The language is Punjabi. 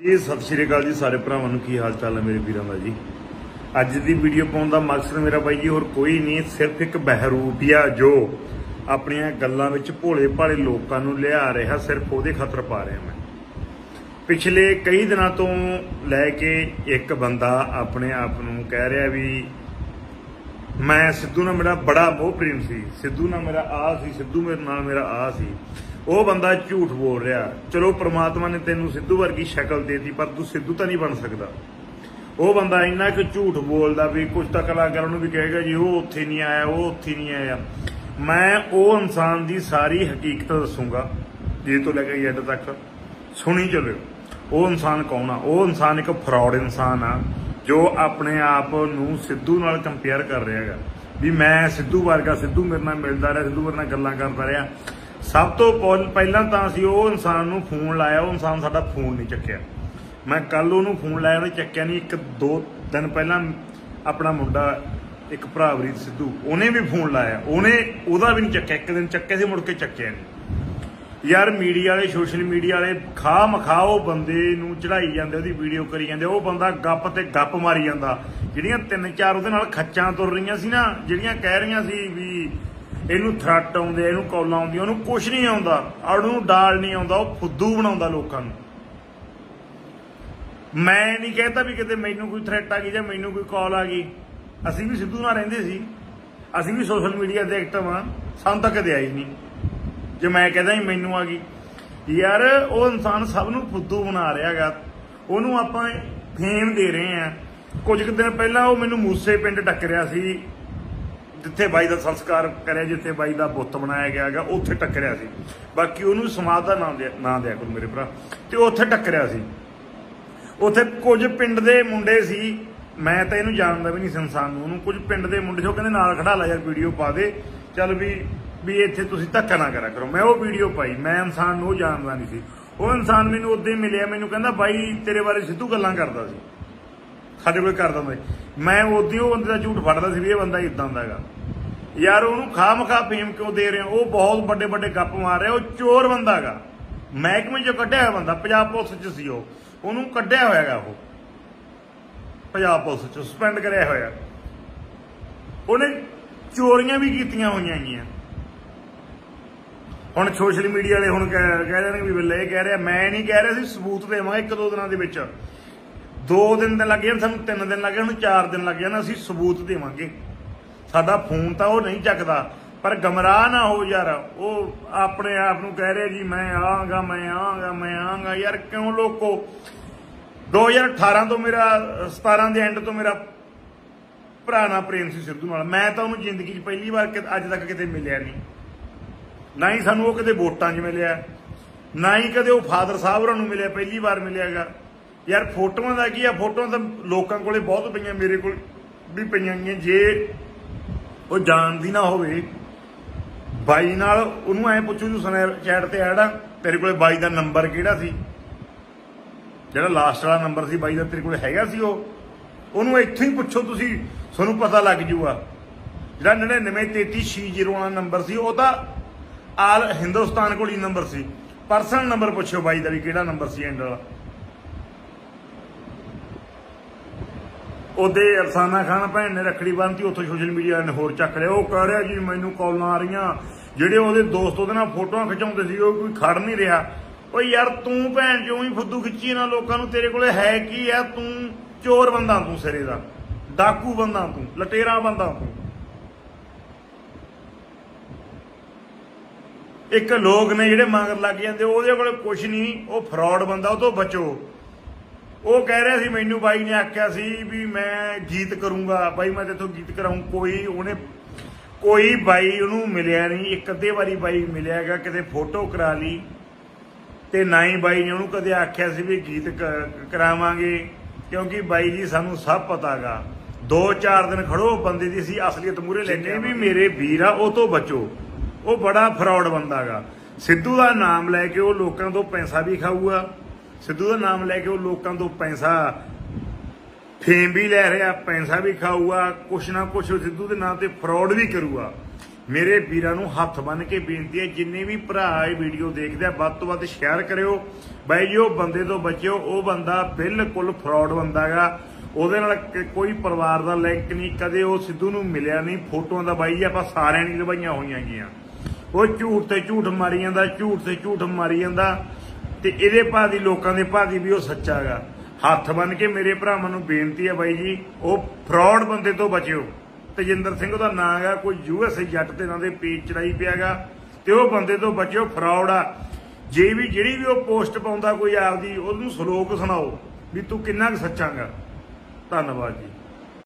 ਜੀ, ਸਤਿ ਸ਼੍ਰੀ ਅਕਾਲ ਜੀ ਸਾਰੇ ਭਰਾਵਾਂ ਨੂੰ। ਕੀ ਹਾਲ ਚਾਲ ਹੈ ਮੇਰੇ ਵੀਰਾਂ ਦਾ ਜੀ? ਅੱਜ ਦੀ ਵੀਡੀਓ ਪਾਉਣ ਦਾ ਮਕਸਦ ਮੇਰਾ ਬਾਈ ਜੀ, ਹੋਰ ਕੋਈ ਨਹੀਂ, ਸਿਰਫ ਇੱਕ ਬਹਿਰੂਪੀਆ ਜੋ ਆਪਣੀਆਂ ਗੱਲਾਂ ਵਿੱਚ ਭੋਲੇ ਭਾਲੇ ਲੋਕਾਂ ਨੂੰ ਲਿਆ ਰਿਹਾ, ਸਿਰਫ ਉਹਦੇ ਖਤਰ ਪਾ ਰਿਹਾ ਮੈਂ। ਪਿਛਲੇ ਕਈ ਦਿਨਾਂ ਤੋਂ ਲੈ ਕੇ ਇੱਕ ਬੰਦਾ ਆਪਣੇ ਆਪ ਨੂੰ ਕਹਿ ਰਿਹਾ ਵੀ ਮੈਂ ਸਿੱਧੂ ਨਾਲ ਮੇਰਾ ਬੜਾ ਮੋਹ ਪ੍ਰੇਮ ਸੀ। ਸਿੱਧੂ ਨਾਲ ਮੇਰਾ ਆ ਸੀ, ਸਿੱਧੂ ਮੇਰੇ ਨਾਲ ਮੇਰਾ ਆ ਸੀ। ਉਹ ਬੰਦਾ ਝੂਠ ਬੋਲ ਰਿਹਾ। ਚਲੋ ਪ੍ਰਮਾਤਮਾ ਨੇ ਤੈਨੂੰ ਸਿੱਧੂ ਵਰਗੀ ਸ਼ਕਲ ਦੇਤੀ, ਪਰ ਤੂੰ ਸਿੱਧੂ ਤਾਂ ਨਹੀਂ ਬਣ ਸਕਦਾ। ਉਹ ਬੰਦਾ ਇੰਨਾ ਕਿ ਝੂਠ ਬੋਲਦਾ ਵੀ ਕੁਝ ਤਾਂ ਕਲਾਕਾਰਾਂ ਨੂੰ ਵੀ ਕਹੇਗਾ ਜੀ, ਉਹ ਉੱਥੇ ਨਹੀਂ ਆਇਆ, ਉਹ ਉੱਥੇ ਨਹੀਂ ਆਇਆ। ਮੈਂ ਉਹ ਇਨਸਾਨ ਦੀ ਸਾਰੀ ਹਕੀਕਤ ਦੱਸੂਗਾ, ਜੇ ਤੋਂ ਲੈ ਕੇ ਜੱਟ ਤੱਕ। ਸੁਣੀ ਚੱਲਿਓ। ਉਹ ਇਨਸਾਨ ਕੌਣ ਆ? ਉਹ ਇਨਸਾਨ ਇੱਕ ਫਰਾਡ ਇਨਸਾਨ ਆ। ਜੋ ਆਪਣੇ ਆਪ ਨੂੰ ਸਿੱਧੂ ਨਾਲ ਕੰਪੇਅਰ ਕਰ ਰਿਹਾ ਹੈਗਾ। ਵੀ ਮੈਂ ਸਿੱਧੂ ਵਰਗਾ, ਸਿੱਧੂ ਮੇਰੇ ਨਾਲ ਮਿਲਦਾ ਰਿਹਾ, ਸਿੱਧੂ ਮੇਰੇ ਨਾਲ ਗੱਲਾਂ ਕਰਦਾ ਰਿਹਾ। ਸਭ ਤੋਂ ਪਹਿਲਾਂ ਤਾਂ ਅਸੀਂ ਉਹ ਇਨਸਾਨ ਨੂੰ ਫੋਨ ਲਾਇਆ, ਉਹ ਇਨਸਾਨ ਸਾਡਾ ਫੋਨ ਨਹੀਂ ਚੱਕਿਆ। ਮੈਂ ਕੱਲ ਉਹਨੂੰ ਫੋਨ ਲਾਇਆ, ਉਹਨੇ ਚੱਕਿਆ ਨਹੀਂ। ਇੱਕ, ਦੋ ਦਿਨ ਪਹਿਲਾਂ ਆਪਣਾ ਮੁੰਡਾ, ਇੱਕ ਭਰਾ ਵਰੀਦ ਸਿੱਧੂ, ਉਹਨੇ ਵੀ ਫੋਨ ਲਾਇਆ। ਉਹਨੇ ਉਹਦਾ ਵੀ ਨਹੀਂ ਚੱਕਿਆ, ਇੱਕ ਦਿਨ ਚੱਕਿਆ ਸੀ, ਮੁੜ ਕੇ ਚੱਕਿਆ ਨਹੀਂ। ਯਾਰ ਮੀਡੀਆ ਵਾਲੇ, ਸੋਸ਼ਲ ਮੀਡੀਆ ਵਾਲੇ ਖਾ ਮਖਾ ਉਹ ਬੰਦੇ ਨੂੰ ਚੜਾਈ ਜਾਂਦੇ, ਉਹਦੀ ਵੀਡੀਓ ਕਰੀ ਜਾਂਦੇ, ਉਹ ਬੰਦਾ ਗੱਪ ਤੇ ਗੱਪ ਮਾਰੀ ਜਾਂਦਾ। ਜਿਹੜੀਆਂ ਤਿੰਨ ਚਾਰ ਉਹਦੇ ਨਾਲ ਖੱਚਾਂ ਤੁਰ ਰਹੀਆਂ ਸੀ ਨਾ, ਜਿਹੜੀਆਂ ਕਹਿ ਰਹੀਆਂ ਸੀ ਵੀ ਇਹਨੂੰ ਥ੍ਰੈਟ ਆਉਂਦੇ, ਇਹਨੂੰ ਕਾਲਾਂ ਆਉਂਦੀਆਂ ਉਹਨੂੰ ਕੁਝ ਨਹੀਂ ਆਉਂਦਾ ਉਹਨੂੰ ਡਾਲ ਨਹੀਂ ਆਉਂਦਾ, ਉਹ ਫੁੱਦੂ ਬਣਾਉਂਦਾ ਲੋਕਾਂ ਨੂੰ। ਮੈਂ ਨਹੀਂ ਕਹਿੰਦਾ ਵੀ ਕਿਤੇ ਮੈਨੂੰ ਕੋਈ ਥ੍ਰੈਟ ਆ ਗਈ ਜਾਂ ਮੈਨੂੰ ਕੋਈ ਕਾਲ ਆ ਗਈ। ਅਸੀਂ ਵੀ ਸਿੱਧੂ ਨਾਲ ਰਹਿੰਦੇ ਸੀ। ਅਸੀਂ ਵੀ ਸੋਸ਼ਲ ਮੀਡੀਆ ਤੇ ਐਕਟਿਵ ਹਾਂ, ਸਾਨੂੰ ਤਾਂ ਕਦੇ ਆਈ ਨਹੀਂ। ਜੇ ਮੈਂ ਕਹਿੰਦਾ ਹੀ ਮੈਨੂੰ ਆ ਗਈ। ਯਾਰ, ਉਹ ਇਨਸਾਨ ਸਭ ਨੂੰ ਫੁੱਦੂ ਬਣਾ ਰਿਹਾ ਹੈਗਾ ਉਹਨੂੰ ਆਪਾਂ ਫੇਮ ਦੇ ਰਹੇ ਆ ਕੁਝ ਕੁ ਦਿਨ ਪਹਿਲਾਂ ਉਹ ਮੈਨੂੰ ਮੂਸੇ ਪਿੰਡ ਟੱਕਰਿਆ ਸੀ, ਜਿੱਥੇ ਬਾਈ ਦਾ ਸੰਸਕਾਰ ਕਰਿਆ, ਜਿੱਥੇ ਬਾਈ ਦਾ ਬੁੱਤ ਬਣਾਇਆ ਗਿਆ ਹੈਗਾ, ਉੱਥੇ ਟੱਕਰਿਆ ਸੀ। ਬਾਕੀ ਉਹਨੂੰ ਸਮਾਜ ਦਾ ਨਾਮ ਦੇ ਨਾਂ ਦਿਆ ਕਰੋ ਮੇਰੇ ਭਰਾ। ਤੇ ਉੱਥੇ ਟੱਕਰਿਆ ਸੀ। ਉੱਥੇ ਕੁਝ ਪਿੰਡ ਦੇ ਮੁੰਡੇ ਸੀ। ਮੈਂ ਤਾਂ ਇਹਨੂੰ ਜਾਣਦਾ ਵੀ ਨਹੀਂ ਸੀ ਇਨਸਾਨ ਨੂੰ। ਉਹਨੂੰ ਕੁਝ ਪਿੰਡ ਦੇ ਮੁੰਡੇ ਸੀ। ਉਹ ਕਹਿੰਦੇ, ਨਾਲ ਖੜਾ ਲਾ ਯਾਰ ਵੀਡੀਓ ਪਾ ਦੇ। ਚੱਲ ਵੀ ਵੀ ਇੱਥੇ ਤੁਸੀਂ ਧੱਕਾ ਨਾ ਕਰਿਆ ਕਰੋ। ਮੈਂ ਉਹ ਵੀਡੀਓ ਪਾਈ, ਮੈਂ ਇਨਸਾਨ ਨੂੰ ਉਹ ਜਾਣਦਾ ਨਹੀਂ ਸੀ। ਉਹ ਇਨਸਾਨ ਮੈਨੂੰ ਉਦੋਂ ਹੀ ਮਿਲਿਆ, ਮੈਨੂੰ ਕਹਿੰਦਾ, ਬਾਈ, ਤੇਰੇ ਬਾਰੇ ਸਿੱਧੂ ਗੱਲਾਂ ਕਰਦਾ ਸੀ। ਸਾਡੇ ਕੋਲ ਕਰਦਾ ਹੁੰਦਾ ਸੀ। ਮੈਂ ਉਦੋਂ ਹੀ ਉਹ ਬੰਦੇ ਦਾ ਝੂਠ ਫੜਦਾ ਸੀ ਵੀ ਇਹ ਬੰਦਾ ਇਦਾਂ ਦਾ ਹੈਗਾ। ਯਾਰ, ਉਹਨੂੰ ਖਾਮਖਾ ਫੇਮ ਕਿਉਂ ਦੇ ਰਹੇ ਹੋ? ਉਹ ਬਹੁਤ ਵੱਡੇ ਵੱਡੇ ਗੱਪ ਮਾਰ ਰਿਹਾ, ਉਹ ਚੋਰ ਬੰਦਾ ਹੈਗਾ। ਮਹਿਕਮੇ ਚੋਂ ਕੱਢਿਆ ਹੋਇਆ ਬੰਦਾ, ਪੰਜਾਬ ਪੁਲਿਸ ਚ ਸੀ ਉਹ। ਉਹਨੂੰ ਕੱਢਿਆ ਹੋਇਆ ਹੈਗਾ ਉਹ। ਪੰਜਾਬ ਪੁਲਿਸ ਚ ਸਸਪੈਂਡ ਕਰਿਆ ਹੋਇਆ। ਉਹਨੇ ਚੋਰੀਆਂ ਵੀ ਕੀਤੀਆਂ ਹੋਈਆਂ ਹੈਗੀਆਂ। ਹੁਣ ਸੋਸ਼ਲ ਮੀਡੀਆ ਵਾਲੇ ਹੁਣ ਕਹਿ ਰਹੇ ਨੇ ਵੀ ਬਿੱਲੇ ਕਹਿ ਰਿਹਾ, ਮੈਂ ਨਹੀਂ ਕਹਿ ਰਿਹਾ ਸੀ ਸਬੂਤ ਦੇਵਾਂਗੇ ਇੱਕ ਦੋ ਦਿਨਾਂ ਦੇ ਵਿੱਚ। ਦੋ ਦਿਨ ਤਾਂ ਲੱਗ ਜਾਣ, ਸਾਨੂੰ ਤਿੰਨ ਦਿਨ ਲੱਗ ਜਾਣ ਚਾਰ ਦਿਨ ਲੱਗ ਜਾਣ, ਅਸੀਂ ਸਬੂਤ ਦੇਵਾਂਗੇ। ਸਾਡਾ ਫੋਨ ਤਾਂ ਉਹ ਨਹੀਂ ਚੱਕਦਾ, ਪਰ ਗਮਰਾਹ ਨਾ ਹੋ ਯਾਰ, ਉਹ ਆਪਣੇ ਆਪ ਨੂੰ ਕਹਿ ਰਿਹਾ ਜੀ, ਮੈਂ ਆਂਗਾ ਮੈਂ ਆਂਗਾ ਮੈਂ ਆਂਗਾ ਯਾਰ ਕਿਉਂ ਲੋਕੋ? 2018 ਤੋਂ ਮੇਰਾ 17 ਦੇ ਐਂਡ ਤੋਂ ਮੇਰਾ ਭਰਾ ਨਾਲ ਪ੍ਰੇਮ ਸੀ ਸਿੱਧੂ ਨਾਲ। ਮੈਂ ਤਾਂ ਉਹਨੂੰ ਜ਼ਿੰਦਗੀ 'ਚ ਪਹਿਲੀ ਵਾਰ ਅੱਜ ਤੱਕ ਕਿਤੇ ਮਿਲਿਆ ਨਹੀਂ। ਨਾ ਹੀ ਸਾਨੂੰ ਉਹ ਕਦੇ ਵੋਟਾਂ 'ਚ ਮਿਲਿਆ, ਨਾ ਹੀ ਕਦੇ ਉਹ ਫਾਦਰ ਸਾਹਿਬ ਹੋਰਾਂ ਨੂੰ ਮਿਲਿਆ, ਪਹਿਲੀ ਵਾਰ ਮਿਲਿਆਗਾ ਯਾਰ ਫੋਟੋਆਂ ਦਾ ਕੀ ਆ, ਫੋਟੋਆਂ ਤਾਂ ਲੋਕਾਂ ਕੋਲੇ ਬਹੁਤ ਪਈਆਂ, ਮੇਰੇ ਕੋਲ ਵੀ ਪਈਆਂ ਗਈਆਂ। ਜੇ ਉਹ ਜਾਣਦੀ ਨਾ ਹੋਵੇ, ਬਾਈ ਨਾਲ ਉਹਨੂੰ ਐ ਪੁੱਛੂ ਤੂੰ ਸਨੈਪਚੈਟ ਤੇ ਐਡ ਤੇਰੇ ਕੋਲੇ ਬਾਈ ਦਾ ਨੰਬਰ ਕਿਹੜਾ ਸੀ? ਜਿਹੜਾ ਲਾਸਟ ਵਾਲਾ ਨੰਬਰ ਸੀ, ਬਾਈ ਦਾ ਤੇਰੇ ਕੋਲ ਹੈਗਾ ਸੀ ਉਹ? ਉਹਨੂੰ ਇੱਥੋਂ ਹੀ ਪੁੱਛੋ ਤੁਸੀਂ, ਤੁਹਾਨੂੰ ਪਤਾ ਲੱਗ ਜੂਗਾ। ਜਿਹੜਾ 993360 ਵਾਲਾ ਨੰਬਰ ਸੀ, ਉਹ ਤਾਂ ਆਲ ਹਿੰਦੁਸਤਾਨ ਕੋਲ ਹੀ ਨੰਬਰ ਸੀ। ਪਰਸਨਲ ਨੰਬਰ ਪੁੱਛੋ ਬਾਈ ਦਾ ਵੀ ਕਿਹੜਾ ਨੰਬਰ ਸੀ ਐਂਡ ਵਾਲਾ। ਉਹਦੇ ਅਰਸਾਨਾ ਖਾਨ ਭੈਣ ਨੇ ਰੱਖੜੀ ਬੰਨਤੀ, ਉੱਥੋਂ ਸੋਸ਼ਲ ਮੀਡੀਆ ਨੇ ਹੋਰ ਚੱਕ ਲਿਆ। ਉਹ ਕਹਿ ਰਿਹਾ ਜੀ, ਮੈਨੂੰ ਕਾਲਾਂ ਆ ਰਹੀਆਂ। ਜਿਹੜੇ ਉਹਦੇ ਦੋਸਤ ਉਹਦੇ ਨਾਲ ਫੋਟੋਆਂ ਖਿਚਾਉਂਦੇ ਸੀ, ਉਹ ਕੋਈ ਖੜ ਨਹੀਂ ਰਿਹਾ। ਓ ਯਾਰ ਤੂੰ ਭੈਣ ਜਿਉਂ ਹੀ ਫੁੱਦੂ ਖਿੱਚੀ ਨਾ ਲੋਕਾਂ ਨੂੰ, ਤੇਰੇ ਕੋਲੇ ਹੈ ਕੀ ਆ? ਤੂੰ ਚੋਰ ਬੰਦਾ ਤੂੰ ਸਿਰੇ ਦਾ। ਡਾਕੂ ਬੰਦਾ ਤੂੰ, ਲਟੇਰਾ ਬੰਦਾ ਤੂੰ। ਇੱਕ ਲੋਕ ਨੇ ਜਿਹੜੇ ਮੰਗਰ ਲੱਗ ਜਾਂਦੇ ਉਹਦੇ ਕੋਲੇ ਕੁਝ ਨਹੀਂ ਉਹ ਫਰਾਡ ਬੰਦਾ ਉਹ ਤੋਂ ਬਚੋ। ਉਹ ਕਹਿ ਰਿਹਾ ਸੀ ਮੈਨੂੰ ਬਾਈ ਨੇ ਆਖਿਆ ਸੀ ਵੀ ਮੈਂ ਗੀਤ ਕਰੂੰਗਾ। ਬਾਈ ਮੈਂ ਤੇਥੋਂ ਗੀਤ ਕਰਾਉਂ ਕੋਈ ਉਹਨੇ ਕੋਈ ਬਾਈ ਉਹਨੂੰ ਮਿਲਿਆ ਨਹੀਂ ਇੱਕ ਅੱਧੇ ਵਾਰੀ ਬਾਈ ਮਿਲਿਆਗਾ ਕਿਤੇ ਫੋਟੋ ਕਰਾ ਲਈ। ਤੇ ਨਾ ਹੀ ਬਾਈ ਨੇ ਉਹਨੂੰ ਕਦੇ ਆਖਿਆ ਸੀ ਵੀ ਗੀਤ ਕਰਾਵਾਂਗੇ ਕਿਉਂਕਿ ਬਾਈ ਜੀ ਸਾਨੂੰ ਸਭ ਪਤਾਗਾ ਦੋ ਚਾਰ ਦਿਨ ਖੜੋ ਬੰਦੇ ਦੀ ਸੀ ਅਸਲੀਅਤ ਮੂਰੇ ਲੈ ਕੇ ਵੀ ਮੇਰੇ ਵੀਰ ਆ ਉਹ ਤੋਂ ਬਚੋ। ਉਹ ਬੜਾ ਫਰਾਡ ਬੰਦਾਗਾ ਸਿੱਧੂ ਦਾ ਨਾਮ ਲੈ ਕੇ ਉਹ ਲੋਕਾਂ ਤੋਂ ਪੈਸਾ ਵੀ ਖਾਊਗਾ। ਸਿੱਧੂ ਦਾ ਨਾਮ ਲੈ ਕੇ ਉਹ ਲੋਕਾਂ ਤੋਂ ਪੈਸਾ ਫੇਮ ਵੀ ਲੈ ਰਿਹਾ, ਪੈਸਾ ਵੀ ਖਾਊਗਾ। ਕੁਛ ਨਾ ਕੁਛ ਸਿੱਧੂ ਦੇ ਨਾਂ ਤੇ ਫਰਾਡ ਵੀ ਕਰੂਗਾ। ਮੇਰੇ ਵੀਰਾਂ ਨੂੰ ਹੱਥ ਬੰਨ ਕੇ ਬੇਨਤੀ ਹੈ, ਜਿੰਨੇ ਵੀ ਭਰਾ ਇਹ ਵੀਡੀਓ ਦੇਖਦੇ ਆ, ਵੱਧ ਤੋਂ ਵੱਧ ਸ਼ੇਅਰ ਕਰਿਓ। ਬਾਈ ਜੀ, ਉਹ ਬੰਦੇ ਤੋਂ ਬਚਿਓ। ਉਹ ਬੰਦਾ ਬਿਲਕੁਲ ਫਰਾਡ ਬੰਦਾਗਾ ਉਹਦੇ ਨਾਲ ਕੋਈ ਪਰਿਵਾਰ ਦਾ ਲਿੰਕ ਨਹੀਂ, ਕਦੇ ਉਹ ਸਿੱਧੂ ਨੂੰ ਮਿਲਿਆ ਨਹੀਂ। ਫੋਟੋਆਂ ਦਾ ਬਾਈ ਜੀ, ਆਪਾਂ ਸਾਰਿਆਂ ਨੇ ਲਵਾਈਆਂ ਹੋਈਆਂ ਗੀਆਂ। ਉਹ ਝੂਠ ਤੇ ਝੂਠ ਮਾਰੀ ਜਾਂਦਾ, ਝੂਠ ਤੇ ਝੂਠ ਮਾਰੀ ਜਾਂਦਾ। ਤੇ ਇਹਦੇ ਭਾਦੀ, ਲੋਕਾਂ ਦੇ ਭਾਦੀ ਵੀ ਉਹ ਸੱਚਾ ਹੈਗਾ। ਹੱਥ ਬੰਨ ਕੇ ਮੇਰੇ ਭਰਾਵਾਂ ਨੂੰ ਬੇਨਤੀ ਹੈ ਬਾਈ ਜੀ, ਉਹ ਫਰਾਡ ਬੰਦੇ ਤੋਂ ਬਚਿਓ। ਤਜਿੰਦਰ ਸਿੰਘ ਉਹਦਾ ਨਾਂ ਹੈਗਾ, ਕੋਈ ਯੂਐਸ ਜੱਟ ਤੇ ਨਾਂ ਦੇ ਪੇਜ ਚੜਾਈ ਪਿਆਗਾ ਤੇ ਉਹ ਬੰਦੇ ਤੋਂ ਬਚਿਓ, ਫਰਾਡ ਆ। ਜੇ ਵੀ, ਜਿਹੜੀ ਵੀ ਉਹ ਪੋਸਟ ਪਾਉਂਦਾ ਕੋਈ ਆਪਦੀ, ਉਹਨੂੰ ਸਲੋਕ ਸੁਣਾਓ ਵੀ ਤੂੰ ਕਿੰਨਾ ਕੁ ਸੱਚਾਂਗਾ ਧੰਨਵਾਦ ਜੀ।